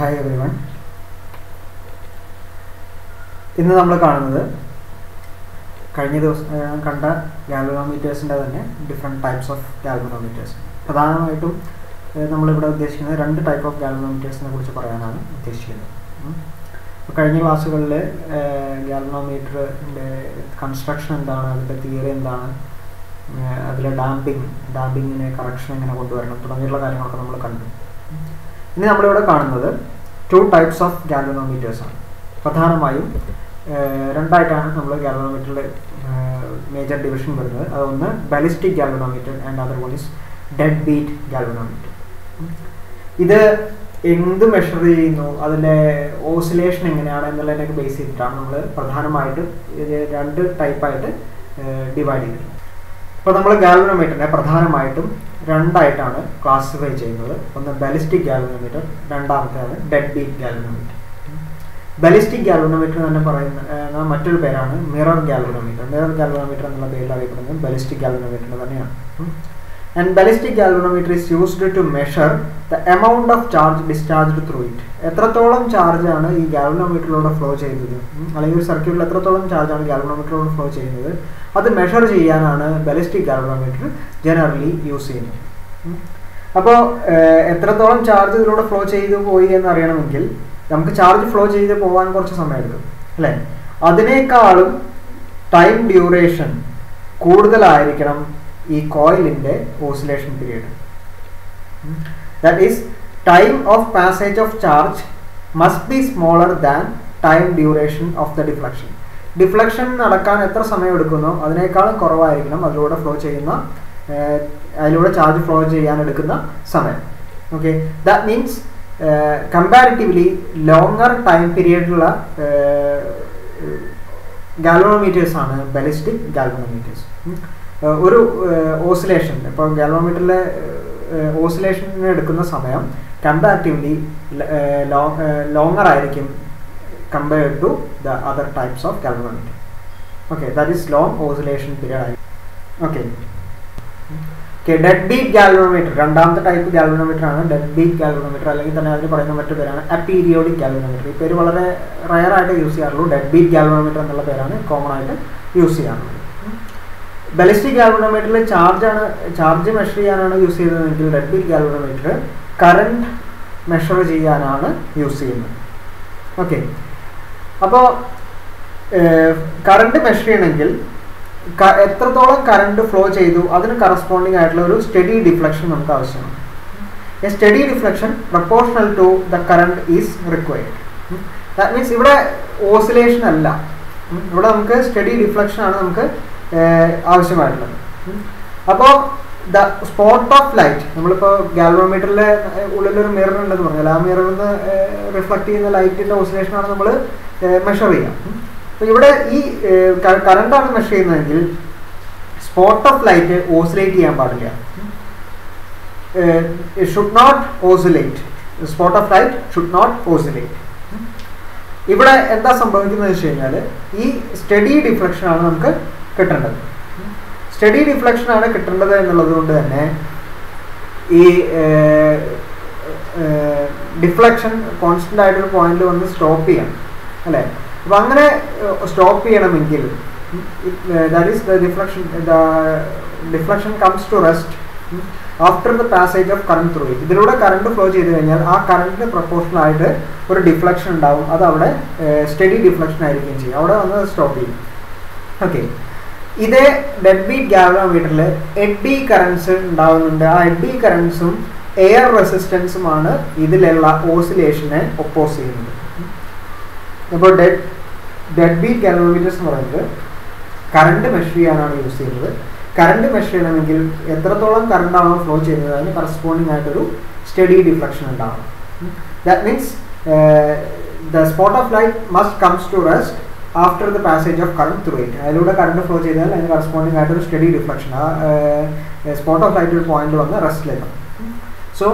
Hi every one ഇന്ന് നമ്മൾ കാണുന്നത് കഴിഞ്ഞ ദിവസം കണ്ട ഗാൽവനോമീറ്റേഴ്സിന്റെ തന്നെ ഡിഫറെന്റ് ടൈപ്സ് ഓഫ് ഗാൽവനോമീറ്റേഴ്സ് പ്രധാനമായിട്ടും നമ്മളിവിടെ ഉദ്ദേശിക്കുന്നത് രണ്ട് ടൈപ്പ് ഓഫ് ഗാൽവനോമീറ്റേഴ്സിനെ കുറിച്ച് പറയാനാണ് ഉദ്ദേശിക്കുന്നത്. കഴിഞ്ഞ ക്ലാസ്സുകളിൽ ഗാൽവനോമീറ്ററിന്റെ കൺസ്ട്രക്ഷൻ എന്താണ് അതിന്റെ തിയറി എന്താണ് അതിലെ ഡാമ്പിങ് ഡാമ്പിങ്ങിനെ കറക്ഷൻ എങ്ങനെ കൊണ്ടുവരണം തുടങ്ങിയുള്ള കാര്യങ്ങളൊക്കെ നമ്മൾ കണ്ടു. ഇനി നമ്മളിവിടെ കാണുന്നത് ടു ടൈപ്സ് ഓഫ് ഗാൽവനോമീറ്റേഴ്സ് ആണ്. പ്രധാനമായും രണ്ടായിട്ടാണ് നമ്മൾ ഗാൽവനോമീറ്ററിൽ മേജർ ഡിവിഷൻ വരുന്നത്. അതൊന്ന് ballistic galvanometer and other one is dead beat galvanometer ഇത് എന്ത് മെഷർ ചെയ്യുന്നു? അതിന്റെ ഓസിലേഷൻ എങ്ങനെയാണ് എന്നുള്ളതിനൊക്കെ ബേസ് ചെയ്തിട്ടാണ് നമ്മൾ പ്രധാനമായിട്ടും രണ്ട് ടൈപ്പായിട്ട് ഡിവൈഡ് ചെയ്തിട്ടുള്ളത് അപ്പോൾ നമ്മൾ ഗാൽവനോമീറ്ററിനെ പ്രധാനമായിട്ടും രണ്ടായിട്ടാണ് ക്ലാസിഫൈ ചെയ്യുന്നത്. ഒന്ന് ballistic galvanometer രണ്ടാമത്തേതാണ് dead beat galvanometer ballistic galvanometer തന്നെ പറയുന്ന മറ്റൊരു പേരാണ് മിറർ ഗാൽവനോമീറ്റർ മിറർ ഗാൽവനോമീറ്റർ എന്നുള്ള പേരിൽ അറിയപ്പെടുന്നത് ബാലിസ്റ്റിക് ഗാൽവനോമീറ്റർ തന്നെയാണ്. And ballistic galvanometer is used to measure the amount of charge discharged through it. എത്രത്തോളം ചാർജാണ് ഈ ഗാൽവനോമീറ്ററിലൂടെ ഫ്ലോ ചെയ്യുന്നത്? അല്ലെങ്കിൽ ഒരു സർക്യൂട്ടിൽ എത്രത്തോളം ചാർജാണ് ഗാൽവനോമീറ്ററിലൂടെ ഫ്ലോ ചെയ്യുന്നത്? അത് മെഷർ ചെയ്യാനാണ് ബാലിസ്റ്റിക് ഗാൽവനോമീറ്റർ ജനറലി യൂസ് ചെയ്യുന്നത്. അപ്പോൾ എത്രത്തോളം ചാർജ് ഇതിലൂടെ ഫ്ലോ ചെയ്തു പോയി എന്നറിയണമെങ്കിൽ നമുക്ക് ചാർജ് ഫ്ലോ ചെയ്ത് പോകാൻ കുറച്ച് സമയമെടുക്കും അല്ലേ? അതിനേക്കാളും ടൈം ഡ്യൂറേഷൻ കൂടുതലായിരിക്കണം ഈ കോയിലിന്റെ oscillation period that is time of passage of charge must be smaller than time duration of the deflection deflection നടക്കാൻ എത്ര സമയം എടുക്കുന്നോ? അതിനേക്കാളും കുറവായിരിക്കണം അതിലൂടെ ഫ്ലോ ചെയ്യുന്ന അതിലൂടെ ചാർജ് ഫ്ലോ ചെയ്യാൻ എടുക്കുന്ന സമയം. Okay that means comparatively longer time പീരീഡിലുള്ള galvanometers ആണ് ബലിസ്റ്റിക് ഗാൽവനോമീറ്റേഴ്സ്. ഒരു ഓസിലേഷൻ ഇപ്പോൾ ഗാൽവനോമീറ്ററിലെ ഓസിലേഷൻ എടുക്കുന്ന സമയം കമ്പാരിറ്റീവ്ലി ലോങ്ങർ ആയിരിക്കും compared to the other types of galvanometer okay that is long oscillation period ആയിരിക്കും. Okay okay dead beat galvanometer രണ്ടാമത്തെ ടൈപ്പ് ഗാൽവനോമീറ്റർ ആണ് dead beat galvanometer അല്ലെങ്കിൽ തന്നെ അതിന് പറയുന്ന മറ്റു പേരാണ് അപ്പീരിയോഡിക് ഗാൽവനോമീറ്റർ ഈ പേര് വളരെ റയർ ആയിട്ട് യൂസ് ചെയ്യാറുള്ളൂ. ഡെഡ് ബീറ്റ് ഗാൽവനോമീറ്റർ എന്നുള്ള പേരാണ് കോമൺ ആയിട്ട് യൂസ് ചെയ്യാറുള്ളത്. ബലിസ്റ്റിക് ഗാൽവനോമീറ്ററിൽ ചാർജാണ് ചാർജ് മെഷർ ചെയ്യാനാണ് യൂസ് ചെയ്യുന്നതെങ്കിൽ dead beat galvanometer current measure ചെയ്യാനാണ് യൂസ് ചെയ്യുന്നത്. ഓക്കെ അപ്പോൾ കറണ്ട് മെഷർ ചെയ്യണമെങ്കിൽ എത്രത്തോളം കറണ്ട് ഫ്ലോ ചെയ്തു അതിന് കറസ്പോണ്ടിങ് ആയിട്ടുള്ള ഒരു സ്റ്റഡി ഡിഫ്ലക്ഷൻ നമുക്ക് ആവശ്യമാണ്. A steady deflection proportional to the current is required that means ഇവിടെ ഓസിലേഷൻ അല്ല. ഇവിടെ നമുക്ക് സ്റ്റഡി ഡിഫ്ലക്ഷൻ ആണ് നമുക്ക് ആവശ്യമായിട്ടുള്ളത്. അപ്പോൾ ദ സ്പോട്ട് ഓഫ് ലൈറ്റ് നമ്മളിപ്പോൾ ഗാൽവോമീറ്ററിലെ ഉള്ളിലൊരു മിറർ ഉണ്ടെന്ന് പറഞ്ഞാൽ ആ മിററിൽ നിന്ന് റിഫ്ലക്ട് ചെയ്യുന്ന ലൈറ്റിന്റെ ഓസിലേഷനാണ് നമ്മൾ മെഷർ ചെയ്യുക. അപ്പോൾ ഇവിടെ ഈ കറണ്ടാണ് മെഷർ ചെയ്യുന്നതെങ്കിൽ സ്പോട്ട് ഓഫ് ലൈറ്റ് ഓസിലേറ്റ് ചെയ്യാൻ പാടില്ല. Should not oscillate spot of light should not oscillate ഇവിടെ എന്താ സംഭവിക്കുന്നത് വെച്ച് കഴിഞ്ഞാൽ ഈ സ്റ്റഡി ഡിഫ്ലക്ഷനാണ് നമുക്ക് കിട്ടേണ്ടത്. സ്റ്റഡി ഡിഫ്ലക്ഷൻ ആണ് കിട്ടേണ്ടത് എന്നുള്ളത് കൊണ്ട് തന്നെ ഈ ഡിഫ്ലക്ഷൻ കോൺസ്റ്റന്റ് ആയിട്ടൊരു പോയിന്റിൽ വന്ന് സ്റ്റോപ്പ് ചെയ്യണം അല്ലേ? അപ്പൊ അങ്ങനെ സ്റ്റോപ്പ് ചെയ്യണമെങ്കിൽ that is the deflection the deflection comes to rest after the passage of current through it. ഇതിലൂടെ കറണ്ട് ഫ്ലോ ചെയ്ത് കഴിഞ്ഞാൽ ആ കറണ്ടിന് പ്രൊപ്പോർഷണൽ ആയിട്ട് ഒരു ഡിഫ്ലക്ഷൻ ഉണ്ടാവും. അത് അവിടെ സ്റ്റഡി ഡിഫ്ലക്ഷൻ ആയിരിക്കുകയും ചെയ്യും. അവിടെ വന്ന് സ്റ്റോപ്പ് ചെയ്യും. ഓക്കെ. ഇതേ ഡെഡ് ബീറ്റ് ഗാൽവനോമീറ്ററിൽ എഡ്ഡി കറൻസ് ഉണ്ടാവുന്നുണ്ട്. ആ എഡ്ഡി കറൻസും എയർ റെസിസ്റ്റൻസുമാണ് ഇതിലുള്ള ഓസിലേഷനെ ഒപ്പോസ് ചെയ്യുന്നത്. അപ്പോൾ ഡെഡ് ഡെഡ് ബീറ്റ് ഗാൽവനോമീറ്റേഴ്സ് എന്ന് പറയുന്നത് കറണ്ട് മെഷർ ചെയ്യാനാണ് യൂസ് ചെയ്യുന്നത്. കറണ്ട് മെഷർ ചെയ്യണമെങ്കിൽ എത്രത്തോളം കറണ്ട് ആണോ ഫ്ലോ ചെയ്യുന്നത് അതിന് കറസ്പോണ്ടിങ് ആയിട്ടൊരു സ്റ്റഡി ഡിഫ്ലക്ഷൻ ഉണ്ടാവണം. That means the spot of light must comes to rest after the passage of current through it അതിലൂടെ കറണ്ട് ഫ്ലോ ചെയ്താൽ അതിന് കറസ്പോണ്ടിങ് ആയിട്ട് ഒരു സ്റ്റഡി ഡിഫ്ലക്ഷൻ ആ സ്പോട്ട് ഓഫ് ലൈറ്റ് ഒരു പോയിന്റ് വന്ന് റെസ്റ്റിലെത്തണം സോ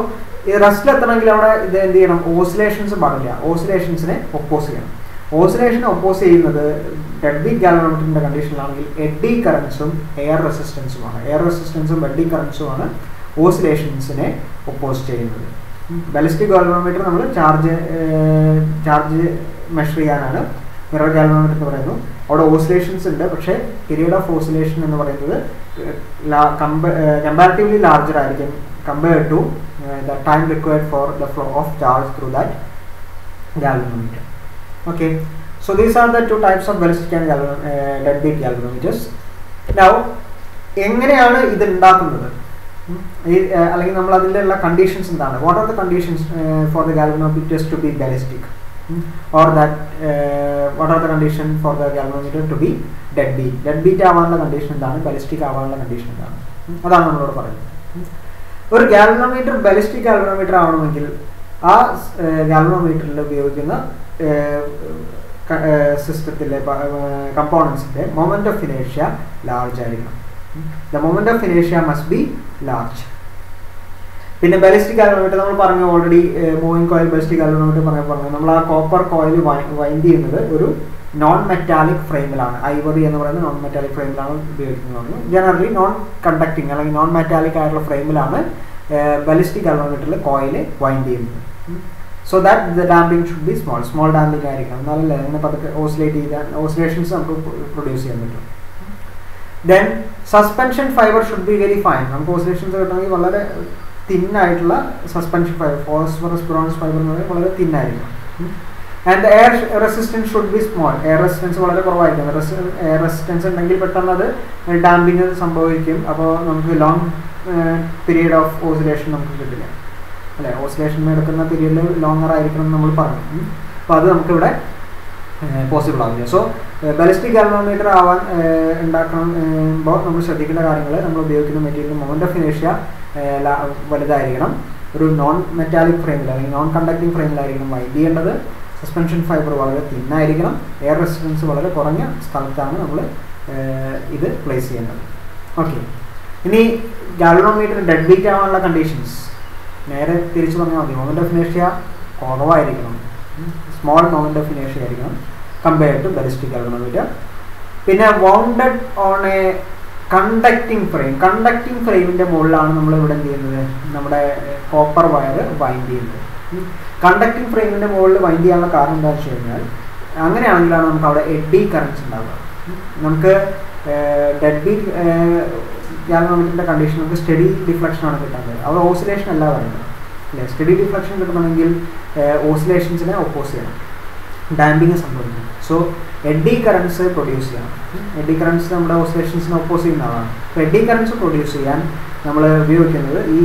ഈ റെസ്റ്റിലെത്തണമെങ്കിൽ അവിടെ ഇത് എന്ത് ചെയ്യണം? ഓസിലേഷൻസ് പാടില്ല ഓസിലേഷൻസിനെ ഒപ്പോസ് ചെയ്യണം. ഓസിലേഷനെ ഒപ്പോസ് ചെയ്യുന്നത് ഡെഡ് ഗാലോമീറ്ററിന്റെ കണ്ടീഷനിലാണെങ്കിൽ എഡ്ഡി കറൻസും എയർ റെസിസ്റ്റൻസുമാണ് എയർ റെസിസ്റ്റൻസും എഡ്ഡി കറൻസുമാണ് ഓസിലേഷൻസിനെ ഒപ്പോസ് ചെയ്യുന്നത്. ബലിസ്റ്റിക് ഗാൽവനോമീറ്റർ നമ്മൾ ചാർജ് ചാർജ് മെഷർ ചെയ്യാനാണ് മിറർ ഗാൽവനോമീറ്റർ എന്ന് പറയുന്നു. അവിടെ ഓസിലേഷൻസ് ഉണ്ട്. പക്ഷേ പീരിയഡ് ഓഫ് ഓസിലേഷൻ എന്ന് പറയുന്നത് കമ്പാരിറ്റീവ്ലി ലാർജർ ആയിരിക്കും. Compared to the time required for the flow of charge through that galvanometer. Okay. So these are the two types of ballistic and galvan uh, deadbeat galvanometers. എങ്ങനെയാണ് ഇത് ഉണ്ടാക്കുന്നത്? അല്ലെങ്കിൽ നമ്മൾ അതിലുള്ള conditions എന്താണ് what are the conditions for the galvanometers to be ballistic or that what are the condition for the galvanometer to be dead beat dead beat ആവാനുള്ള condition എന്താണ്? Ballistic ആവാനുള്ള കണ്ടീഷൻ എന്താണ്? അതാണ് നമ്മളോട് പറയുന്നത്. ഒരു ഗാൽവനോമീറ്റർ ബാലിസ്റ്റിക് ഗാൽവനോമീറ്റർ ആവണമെങ്കിൽ ആ ഗാൽവനോമീറ്ററിൽ ഉപയോഗിക്കുന്ന സിസ്റ്റത്തിലെ കമ്പോണൻസിന്റെ മൊമെന്റ് ഓഫ് ഇനേഷ്യ ലാർജ് ആയിരിക്കണം. ദ മൊമെന്റ് ഓഫ് ഇനേഷ്യ മസ്റ്റ് ബി ലാർജ് പിന്നെ ബാലിസ്റ്റിക് ഗാൽവനോമീറ്റർ നമ്മൾ പറഞ്ഞു already moving coil ballistic galvanometer പറഞ്ഞ പറഞ്ഞു. നമ്മൾ ആ കോപ്പർ കോയിൽ വൈൻഡ് ചെയ്യുന്നത് ഒരു നോൺ മെറ്റാലിക് ഫ്രെയിമിലാണ് ഐവറി എന്ന് പറയുന്നത് നോൺ മെറ്റാലിക് ഫ്രെയിമിലാണ് ഉപയോഗിക്കുന്നത് ജനറലി നോൺ കണ്ടക്ടിങ് അല്ലെങ്കിൽ നോൺ മെറ്റാലിക് ആയിട്ടുള്ള ഫ്രെയിമിലാണ് ബലിസ്റ്റിക് ഗാൽവനോമീറ്ററിൽ കോയിൽ വൈൻഡ് ചെയ്യുന്നത്. So that the damping should be small small damping ആയിരിക്കണം. എന്നാലല്ലേ അങ്ങനെ പതുക്കെ ഓസിലേറ്റ് ചെയ്താൽ ഓസിലേഷൻസ് നമുക്ക് പ്രൊഡ്യൂസ് ചെയ്യാൻ പറ്റും. Then suspension fibre should be very fine നമുക്ക് ഓസിലേഷൻസ് കിട്ടണമെങ്കിൽ വളരെ തിന്നായിട്ടുള്ള suspension fibre phosphorus bronze fibre എന്ന് പറയുന്നത് വളരെ തിന്നായിരിക്കും. And air resistance should be small air resistance വളരെ കുറവായിരിക്കും. എയർ റെസിസ്റ്റൻസ് ഉണ്ടെങ്കിൽ പെട്ടെന്ന് അത് ഡാമ്പിങ് സംഭവിക്കും. അപ്പോൾ നമുക്ക് ലോങ് പീരീഡ് ഓഫ് ഓസിലേഷൻ നമുക്ക് കിട്ടില്ല. അല്ലെ? ഓസിലേഷൻ എടുക്കുന്ന പീരീഡിൽ ലോങ്ങർ ആയിരിക്കണം നമ്മൾ പറഞ്ഞു. അപ്പോൾ അത് നമുക്കിവിടെ പോസിബിൾ ആവില്ല സോ ബലിസ്റ്റിക് ഗാലോമീറ്റർ ആവാൻ ഉണ്ടാക്കുമ്പോൾ നമ്മൾ ശ്രദ്ധിക്കേണ്ട കാര്യങ്ങൾ നമ്മൾ ഉപയോഗിക്കുന്ന മെറ്റീരിയൽ മൊമെന്റ് ഓഫ് ഇനേഷ്യ വലുതായിരിക്കണം. ഒരു നോൺ മെറ്റാലിക് ഫ്രെയിമിൽ അല്ലെങ്കിൽ നോൺ കണ്ടക്ടിങ് ഫ്രെയിമിലായിരിക്കണം വൈൻഡ് ചെയ്യേണ്ടത്. സസ്പെൻഷൻ ഫൈബർ വളരെ തിന്നായിരിക്കണം എയർ റെസിസ്റ്റൻസ് വളരെ കുറഞ്ഞ സ്ഥലത്താണ് നമ്മൾ ഇത് പ്ലേസ് ചെയ്യേണ്ടത്. ഓക്കെ ഇനി ഗാൽവനോമീറ്റർ ഡെഡ് ബീറ്റ് ആവാനുള്ള കണ്ടീഷൻസ് നേരെ തിരിച്ചു പറഞ്ഞാൽ മതി. മൊമെന്റ് ഓഫ് ഇനേഷ്യ കുറവായിരിക്കണം. സ്മോൾ മൊമെന്റ് ഓഫ് ഇനേഷ്യ ആയിരിക്കണം. കമ്പയർഡ് ടു ബലിസ്റ്റിക് ഗാൽവനോമീറ്റർ പിന്നെ wounded on a conducting frame conducting ഫ്രെയിമിന്റെ മുകളിലാണ് നമ്മൾ ഇവിടെ എന്ത് ചെയ്യുന്നത്? നമ്മുടെ കോപ്പർ വയർ വൈൻഡ് ചെയ്യുന്നത്. കണ്ടക്ടിങ് ഫ്രെയിമിന്റെ മുകളിൽ വൈൻഡ് ചെയ്യാനുള്ള കാരണം എന്താ വെച്ച് കഴിഞ്ഞാൽ അങ്ങനെയാണെങ്കിലാണ് നമുക്ക് അവിടെ എഡി കറൻസ് ഉണ്ടാവുക. നമുക്ക് ഡെഡ് ബീറ്റ് ഗ്യാലനോമീറ്ററിന്റെ കണ്ടീഷൻ നമുക്ക് സ്റ്റഡി ഡിഫ്ലക്ഷൻ ആണ് കിട്ടുന്നത് അവിടെ ഓസിലേഷൻ അല്ല പറയുന്നത്. സ്റ്റഡി ഡിഫ്ലക്ഷൻ കിട്ടണമെങ്കിൽ ഓസിലേഷൻസിനെ ഓപ്പോസ് ചെയ്യണം. ഡാമ്പിങ് സംഭവിക്കുന്നത് സോ എഡി കറൻസ് പ്രൊഡ്യൂസ് ചെയ്യണം എഡി കറൻസ് നമ്മുടെ ഓസിലേഷൻസിന് ഒപ്പോസ് ചെയ്യുന്ന ആളാണ്. അപ്പോൾ എഡി കറൻസ് പ്രൊഡ്യൂസ് ചെയ്യാൻ നമ്മൾ ഉപയോഗിക്കുന്നത് ഈ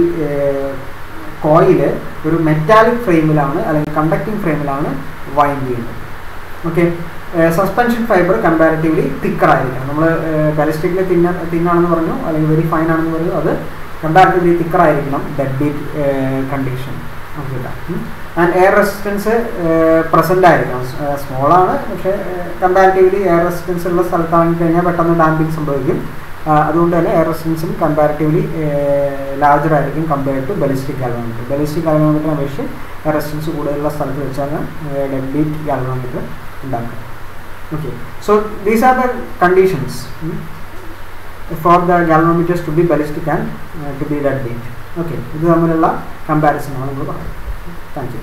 കോയിൽ ഒരു മെറ്റാലിക് ഫ്രെയിമിലാണ് അല്ലെങ്കിൽ കണ്ടക്ടിങ് ഫ്രെയിമിലാണ് വൈൻഡ് ചെയ്യുന്നത്. Okay suspension fibre comparatively thicker ആയിരിക്കണം. നമ്മൾ ബാലിസ്റ്റിക്കിൽ തിന്ന തിന്നാണെന്ന് പറഞ്ഞു അല്ലെങ്കിൽ വെരി ഫൈൻ ആണെന്ന് പറഞ്ഞു അത് കമ്പാരിറ്റീവ്ലി തിക്കർ ആയിരിക്കണം dead beat condition and air resistance present ആയിരിക്കണം. സ്മോളാണ് പക്ഷേ കമ്പാരിറ്റീവ്ലി എയർ റെസിസ്റ്റൻസ് ഉള്ള സ്ഥലത്താണെങ്കിൽ കഴിഞ്ഞാൽ പെട്ടെന്ന് ഡാമ്പിങ് സംഭവിക്കും. അതുകൊണ്ട് തന്നെ എയർ റെസിസ്റ്റൻസും കമ്പാരിറ്റീവ്ലി ലാർജർ ആയിരിക്കും compared to ballistic galvanometer ballistic ഗാൽവനോമീറ്ററിനെ അപേക്ഷിച്ച് എയർ റെസിസ്റ്റൻസ് കൂടുതലുള്ള സ്ഥലത്ത് വെച്ചാണ് ഡെഡ് ബീറ്റ് ഗാൽവനോമീറ്റർ ഉണ്ടാക്കുക. Okay so these are the conditions for the the to be ballistic and to be dead be okay ഇത് തമ്മിലുള്ള comparison ആണ് നമ്മൾ പറയുന്നത്. Thank you